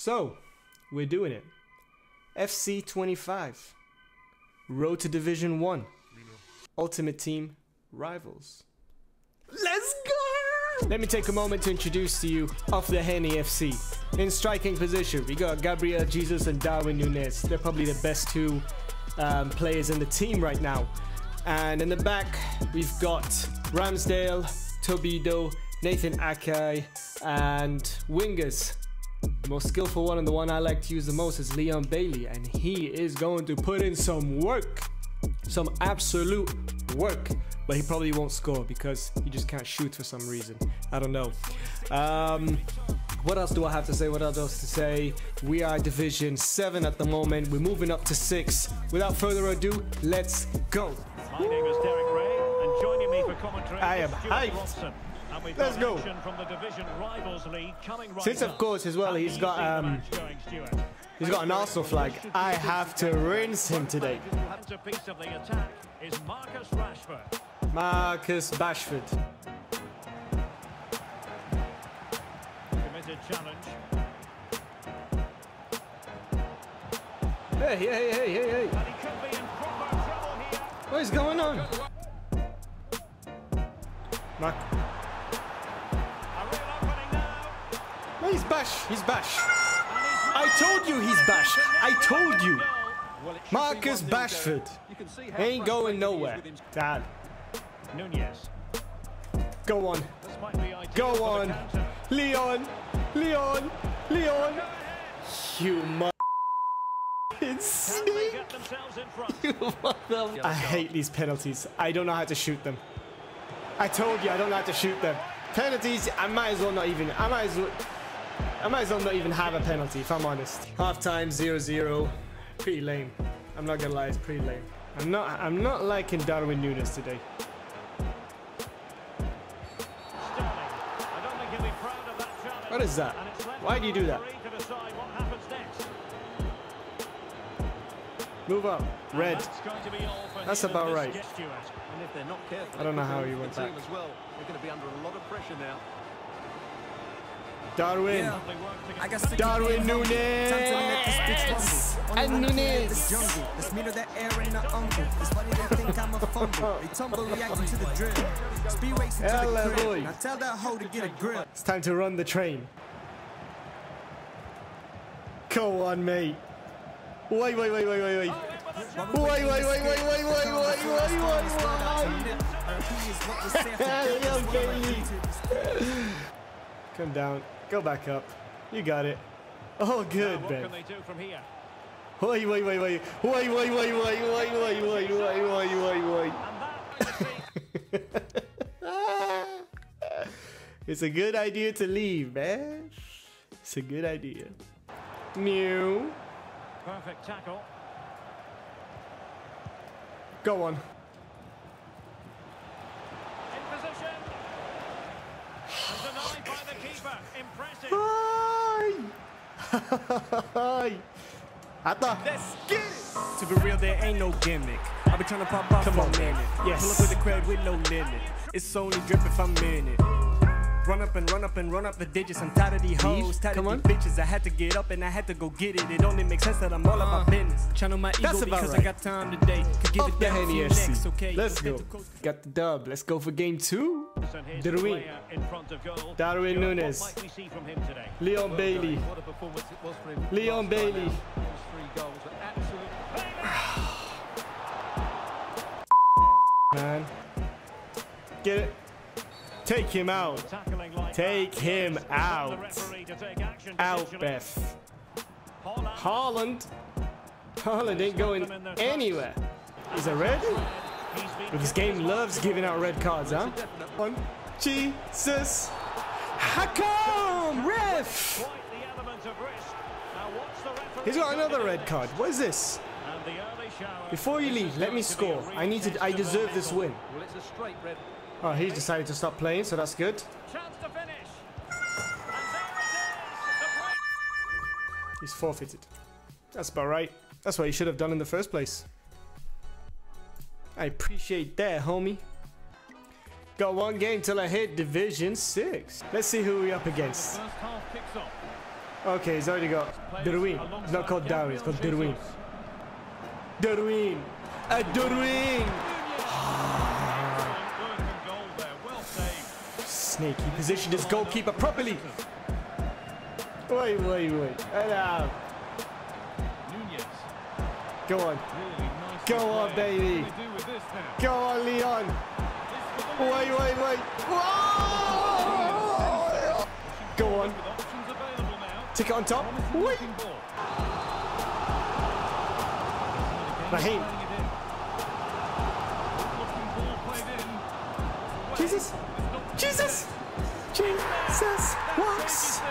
So, we're doing it. FC 25. Road to Division 1. Ultimate Team Rivals. Let's go! Let me take a moment to introduce to you Off the Henny FC. In striking position, we got Gabriel Jesus and Darwin Nunez. They're probably the best two um, players in the team right now. And in the back, we've got Ramsdale, Tobido, Nathan Aké, and wingers. The most skillful one and the one I like to use the most is Leon Bailey, and he is going to put in some work. Some absolute work. But he probably won't score because he just can't shoot for some reason. I don't know. Um, what else do I have to say? What else to say? We are Division 7 at the moment. We're moving up to 6. Without further ado, let's go. My name is Derek Ray, and joining me for commentary I is am Stewart hyped. Robson. Let's go. Right Since of course as well he's got um he's got an Arsenal flag. I have to rinse him today. Marcus Bashford. Hey, hey, hey, hey, hey. What is going on? Mark No, he's bash. He's bash. I told you he's bash. I told you. Well, it should Marcus Bashford. You can see how Ain't going frustrated he is nowhere. Dad, Nunez. go on. This might be ideal Go on. Leon. Leon. Leon. You mother. It's Can they get themselves in front? You mother- I hate these penalties. I don't know how to shoot them. I told you I don't know how to shoot them. Penalties, I might as well not even. I might as well. I might as well not even have a penalty, if I'm honest. Half time, 0-0. Pretty lame. I'm not gonna lie, it's pretty lame. I'm not, I'm not liking Darwin Nunez today. What is that? Why do you do that? Move up. Red. That's about right. I don't know how he went back. To the sick Darwin of being humble. Time to let this bitch Nunez. rumble. And Only one kid in Nunez. the jungle. The speed of that air ain't a uncle. It's funny they think I'm a fumble. They tumble reacting to the drill. Speed racing to Hella the boy. crib. Now tell that hoe to get a grip. It's time to run the train. Go on, mate. Wait, wait, wait, wait, wait, wait. Wait, wait, wait, wait, wait, wait, wait, wait, wait, wait. Leon Bailey. Come down. Go back up. You got it. Oh, good, What Ben. can they do from here? Wait, wait, wait, wait. Wait, wait, wait, wait, wait, wait, wait, wait, wait, wait, wait. And that, It's a good idea to leave, man. It's a good idea. New. perfect tackle. Go on. In position. And denied by the Hi. Atta. Let's get it. To be real, there ain't no gimmick. I be trying to pop off Come for on, a minute. Yes. Pull up with the crowd with no limit. It's only drip if I'm in it. Run up and run up and run up the digits. I'm tired of these hoes, tired Come of on. bitches. I had to get up and I had to go get it. It only makes sense that I'm all about uh, business. Channel my ego That's about because right. I got time today. Could give Up it the Henny few FC. next, okay? Let's Head go. to Got the dub. Let's go for game two. Darwin. the player in front of goal. Darwin Nunez. What might we see from him today? Leon Bailey. What a performance it was for him. Leon Bailey. out. Those three goals were absolute Man. Get it. Take him out. Take him out. Out, Beth. Haaland. Haaland ain't going anywhere. Is it red? But this game loves giving out red cards, huh? On Jesus. Hakam! Ref! He's got another red card. What is this? Before you leave, let me score. I need to. I deserve this win. Oh, he's decided to stop playing, so that's good. He's forfeited. That's about right. That's what he should have done in the first place. I appreciate that, homie. Got one game till I hit Division 6. Let's see who we up against. Okay, he's already got Derwin. It's not called Darwin, it's called Derwin. Derwin. A Derwin. Snake, he positioned his goalkeeper properly. Wait, wait, wait. And out. Um, Nunez. Go on. Really nice. Go on, baby. What do we do with this now? Go on, Leon. This for the Wait, wait, wait. Whoa! Go on. With options available now. Take it on top. Wait. Raheem. Playing it in. Looking ball played in. Jesus. Jesus. Jesus walks.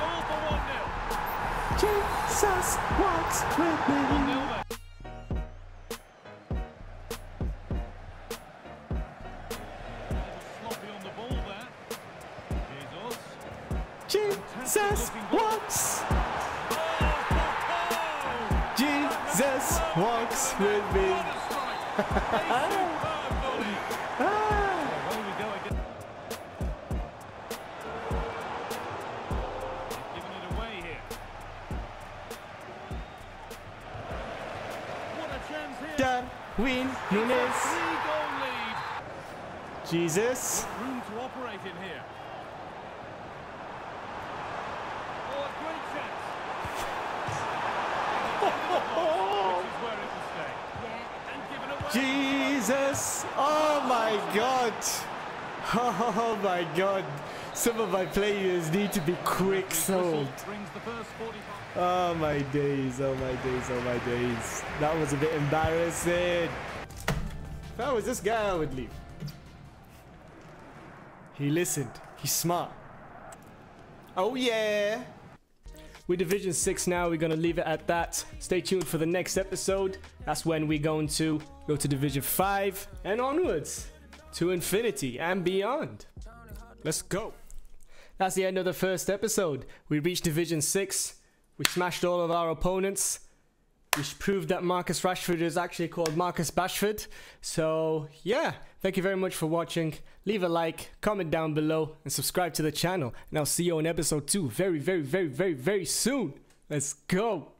Things. A goal for 1-0. Jesus walks with me. 1-0 there. Sloppy on the ball there. Jesus. Walks. Jesus walks with me. Darwin Nunez. Three-goal. Jesus. Room to operate in here. Oh, great chance. Which is where it will stay. And given away. Jesus. Oh my God. Oh my God. Some of my players need to be quick sold. Brings the first 45. Oh my days, oh my days, oh my days. That was a bit embarrassing. If I was this guy, I would leave. He listened. He's smart. Oh yeah. We're Division 6 now. We're going to leave it at that. Stay tuned for the next episode. That's when we're going to go to Division 5 and onwards to infinity and beyond. Let's go. That's the end of the first episode. We reached Division 6. We smashed all of our opponents. We proved that Marcus Rashford is actually called Marcus Bashford. So, yeah, thank you very much for watching. Leave a like, comment down below, and subscribe to the channel. And I'll see you on episode 2 very, very, very, very, very soon. Let's go.